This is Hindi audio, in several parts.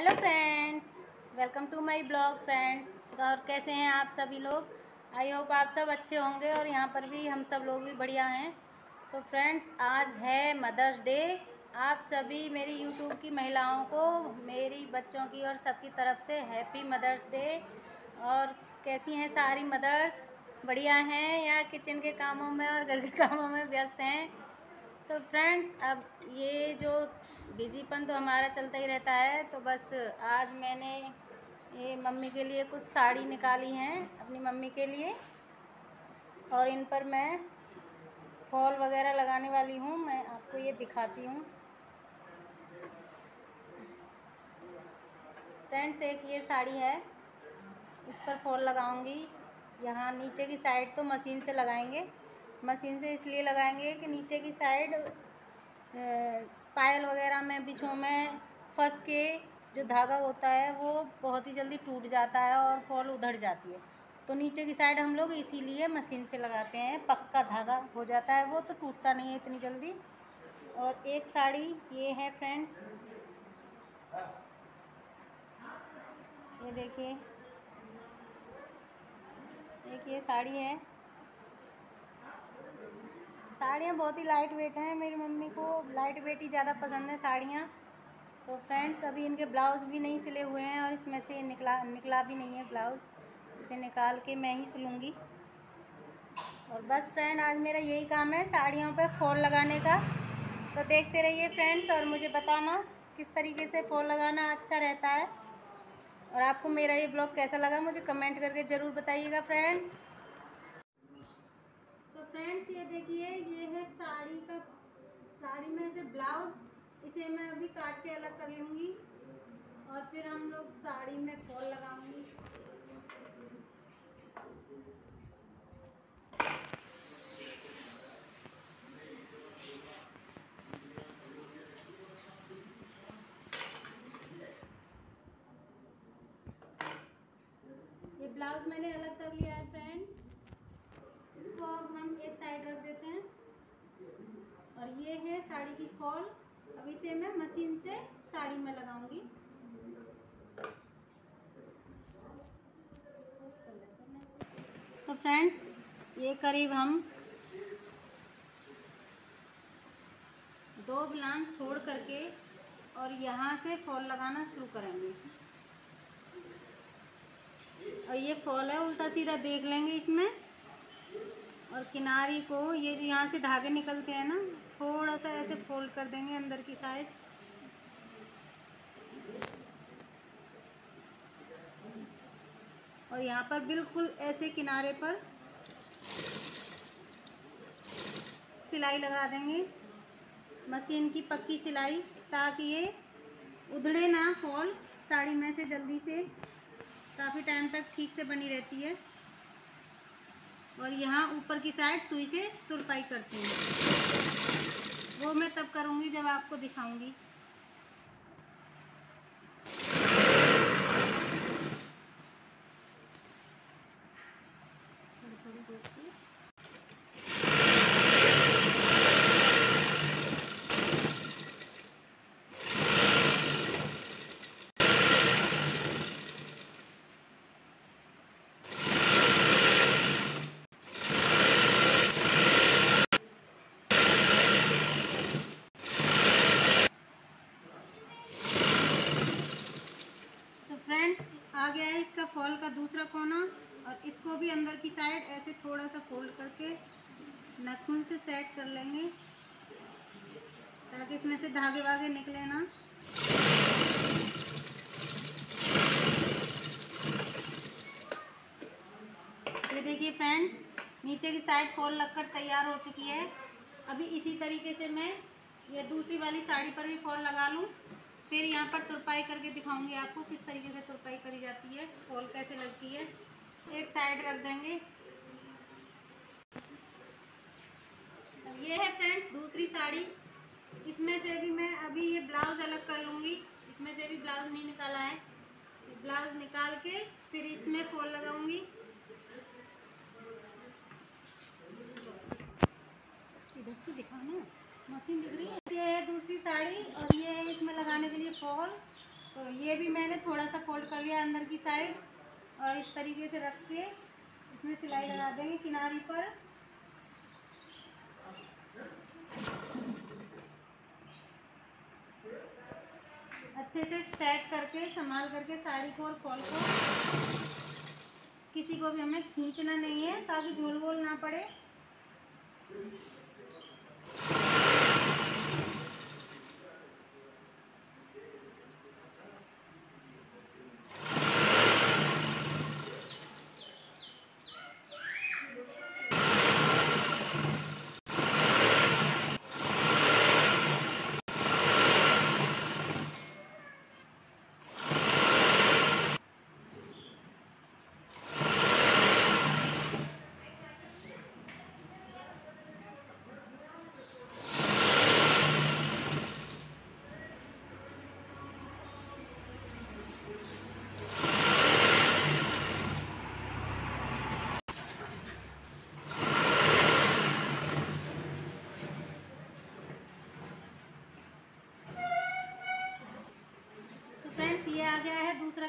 Hello friends welcome to my blog friends और कैसे हैं आप सभी लोग? आई होप आप सब अच्छे होंगे और यहाँ पर भी हम सब लोग भी बढ़िया हैं। तो फ्रेंड्स आज है मदर्स डे आप सभी मेरी यूट्यूब की महिलाओं को, मेरी बच्चों की और सबकी तरफ़ से हैप्पी मदर्स डे और कैसी हैं सारी मदर्स बढ़िया हैं या किचन के कामों में और घर के कामों में व्यस्त हैं? तो फ्रेंड्स अब ये जो बिजीपन तो हमारा चलता ही रहता है तो बस आज मैंने ये मम्मी के लिए कुछ साड़ी निकाली हैं अपनी मम्मी के लिए, और इन पर मैं फॉल वगैरह लगाने वाली हूँ, मैं आपको ये दिखाती हूँ। फ्रेंड्स एक ये साड़ी है, इस पर फॉल लगाऊँगी, यहाँ नीचे की साइड तो मशीन से लगाएँगे। मशीन से इसलिए लगाएँगे कि नीचे की साइड पायल वगैरह में, बिछों में फंस के जो धागा होता है वो बहुत ही जल्दी टूट जाता है और फॉल उधड़ जाती है। तो नीचे की साइड हम लोग इसीलिए मशीन से लगाते हैं। पक्का धागा हो जाता है वो तो टूटता नहीं है इतनी जल्दी। और एक साड़ी, ये है फ्रेंड्स। ये देखिए। एक ये साड़ी है। साड़ियाँ बहुत ही लाइट वेट हैं। मेरी मम्मी को लाइट वेट ही ज़्यादा पसंद है साड़ियाँ। तो फ्रेंड्स अभी इनके ब्लाउज़ भी नहीं सिले हुए हैं और इसमें से निकला निकला भी नहीं है ब्लाउज़ इसे निकाल के मैं ही सिलूँगी। और बस फ्रेंड आज मेरा यही काम है साड़ियों पर फॉल लगाने का। तो देखते रहिए फ्रेंड्स और मुझे बताना किस तरीके से फॉल लगाना अच्छा रहता है। और आपको मेरा ये ब्लॉग कैसा लगा मुझे कमेंट करके ज़रूर बताइएगा फ्रेंड्स फ्रेंड्स, ये देखिए, ये है साड़ी का, साड़ी में से ब्लाउज, इसे मैं अभी काट के अलग कर लूँगी और फिर हम लोग साड़ी में फॉल लगाऊँगी। ये ब्लाउज मैंने अलग कर लिया है फ्रेंड इसको अब हम एक साइड रख देते हैं। और ये है साड़ी की फॉल अब इसे मैं मशीन से साड़ी में लगाऊँगी। तो फ्रेंड्स, ये करीब हम दो ब्लान छोड़ करके और यहाँ से फॉल लगाना शुरू करेंगे। और ये फॉल है, उल्टा सीधा देख लेंगे इसमें। और किनारी को ये जो यहाँ से धागे निकलते हैं ना थोड़ा सा ऐसे फोल्ड कर देंगे अंदर की साइड। और यहाँ पर बिल्कुल ऐसे किनारे पर सिलाई लगा देंगे। मशीन की पक्की सिलाई ताकि ये उधड़े ना फॉल साड़ी में से जल्दी से काफ़ी टाइम तक ठीक से बनी रहती है। और यहाँ ऊपर की साइड सुई से तुरपाई करती हूँ। वो मैं तब करूँगी जब आपको दिखाऊँगी थोड़ी थोड़ी आ गया है इसका फॉल का दूसरा कोना और इसको भी अंदर की साइड ऐसे थोड़ा सा फोल्ड करके नखून से सेट कर लेंगे ताकि इसमें से धागे वागे निकले ना। ये देखिए फ्रेंड्स, नीचे की साइड फॉल लगकर तैयार हो चुकी है। अभी इसी तरीके से मैं ये दूसरी वाली साड़ी पर भी फॉल लगा लूँ। फिर यहाँ पर तुरपाई करके दिखाऊँगी आपको किस तरीके से तुरपाई करी जाती है फॉल कैसे लगती है। एक साइड रख देंगे। ये है फ्रेंड्स दूसरी साड़ी। इसमें से भी मैं अभी ये ब्लाउज अलग कर लूँगी। इसमें से भी ब्लाउज नहीं निकाला है। ब्लाउज निकाल के फिर इसमें फॉल लगाऊँगी। इधर से दिखाना मशीन दिख रही है। ये है दूसरी साड़ी और ये है इसमें लगाने के लिए फॉल। तो ये भी मैंने थोड़ा सा फोल्ड कर लिया अंदर की साइड और इस तरीके से रख के इसमें सिलाई लगा देंगे किनारी पर। अच्छे से सेट करके, संभाल करके साड़ी को और फॉल को किसी को भी हमें खींचना नहीं है ताकि झोल वोल ना पड़े।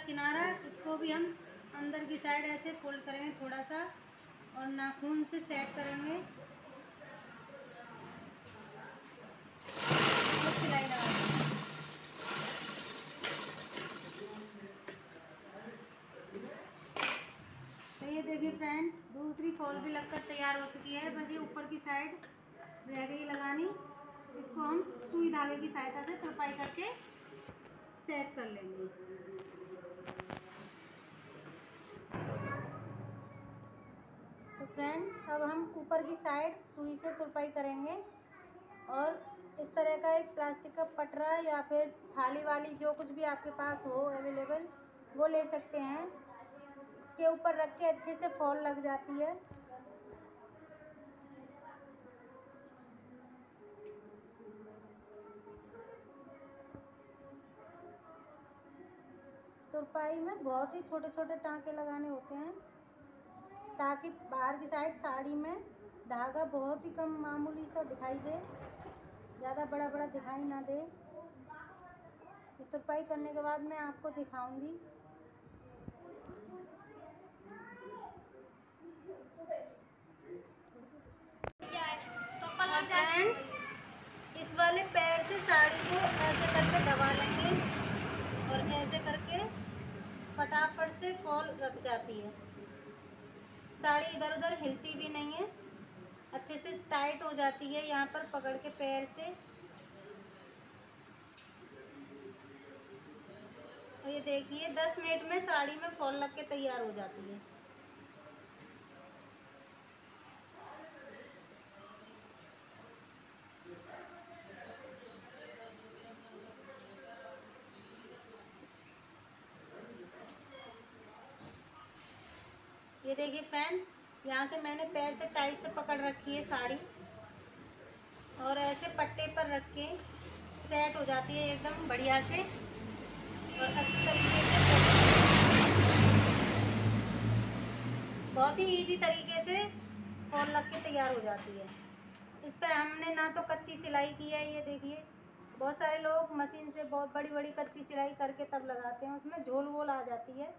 किनारा, इसको भी हम अंदर की साइड ऐसे फोल्ड करेंगे थोड़ा सा और नाखून से सेट करेंगे। तो ये देखिए फ्रेंड्स दूसरी फॉल भी लगकर तैयार हो चुकी है। बस ये ऊपर की साइड रह गई लगानी। इसको हम सुई धागे की सहायता से तुरपाई करके सेट कर लेंगे। तो फ्रेंड्स अब हम ऊपर की साइड सुई से तुरपाई करेंगे और इस तरह का एक प्लास्टिक का पटरा या फिर थाली वाली जो कुछ भी आपके पास हो अवेलेबल वो ले सकते हैं। इसके ऊपर रख के अच्छे से फॉल लग जाती है। तुरपाई में बहुत ही छोटे छोटे टाँके लगाने होते हैं, ताकि बाहर की साइड साड़ी में धागा बहुत ही कम मामूली सा दिखाई दे, ज़्यादा बड़ा बड़ा दिखाई ना दे। तुरपाई करने के बाद मैं आपको दिखाऊँगी इस वाले पैर से साड़ी को ऐसे करके दबा लेंगे और ऐसे करके फटाफट से फॉल रख जाती है। साड़ी इधर उधर हिलती भी नहीं है। अच्छे से टाइट हो जाती है यहाँ पर पकड़ के पैर से। और ये देखिए, दस मिनट में साड़ी में फॉल लग के तैयार हो जाती है ये देखिए फ्रेंड यहाँ से मैंने पैर से टाइट से पकड़ रखी है साड़ी। और ऐसे पट्टे पर रख के सेट हो जाती है एकदम बढ़िया से। और अच्छी तरीके से बहुत ही इजी तरीके से फॉल लग के तैयार हो जाती है। इस पर हमने ना तो कच्ची सिलाई की है, ये देखिए। बहुत सारे लोग मशीन से बहुत बड़ी बड़ी कच्ची सिलाई करके तब लगाते हैं, उसमें झोल वोल आ जाती है।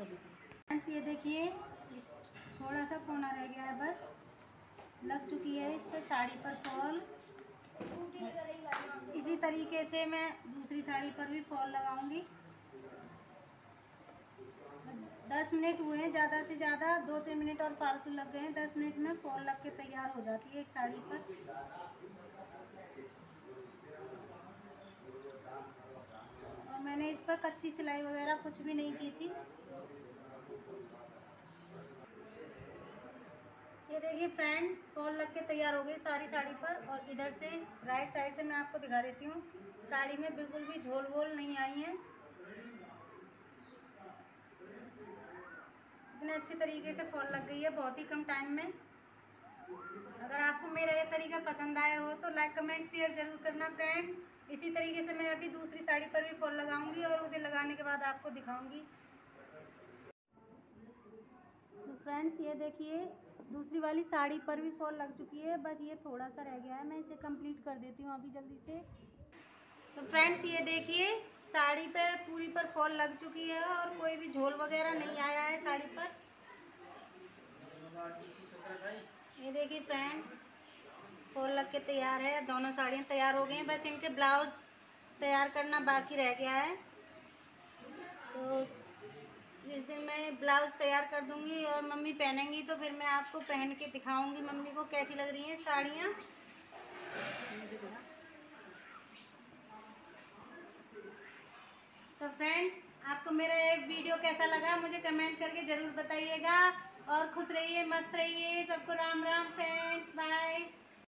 फ्रेंड्स, ये देखिए थोड़ा सा कोना रह गया है, बस। लग चुकी है इस पर साड़ी पर फॉल। इसी तरीके से मैं दूसरी साड़ी पर भी फॉल लगाऊँगी। दस मिनट हुए हैं, ज़्यादा से ज़्यादा दो तीन मिनट और फालतू लग गए हैं। दस मिनट में फॉल लग के तैयार हो जाती है एक साड़ी पर। मैंने इस पर कच्ची सिलाई वगैरह कुछ भी नहीं की थी। ये देखिए फ्रेंड फॉल लग के तैयार हो गई सारी साड़ी पर और इधर से राइट साइड से मैं आपको दिखा देती हूँ। साड़ी में बिल्कुल भी झोल वोल नहीं आई है। इतने अच्छे तरीके से फॉल लग गई है, बहुत ही कम टाइम में। अगर आपको मेरा ये तरीका पसंद आया हो तो लाइक कमेंट शेयर ज़रूर करना फ्रेंड इसी तरीके से मैं अभी दूसरी साड़ी पर भी फॉल लगाऊँगी और उसे लगाने के बाद आपको दिखाऊँगी तो फ्रेंड्स, ये देखिए, दूसरी वाली साड़ी पर भी फॉल लग चुकी है, बस ये थोड़ा सा रह गया है, मैं इसे कंप्लीट कर देती हूँ अभी जल्दी से। तो फ्रेंड्स, ये देखिए, साड़ी पे पूरी पर फॉल लग चुकी है और कोई भी झोल वगैरह नहीं आया है साड़ी पर। ये देखिए फ्रेंड फॉल लग के तैयार है, दोनों साड़ियाँ तैयार हो गई हैं, बस इनके ब्लाउज तैयार करना बाकी रह गया है। तो ब्लाउज तैयार कर दूँगी और मम्मी पहनेंगी तो फिर मैं आपको पहन के दिखाऊँगी मम्मी को कैसी लग रही हैं साड़ियाँ। तो फ्रेंड्स, आपको मेरा ये वीडियो कैसा लगा मुझे कमेंट करके ज़रूर बताइएगा और खुश रहिए, मस्त रहिए, सबको राम राम फ्रेंड्स, बाय।